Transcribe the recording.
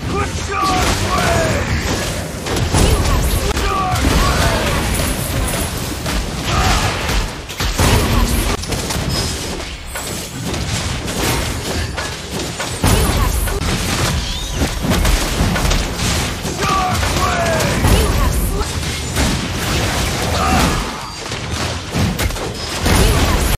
Good shot!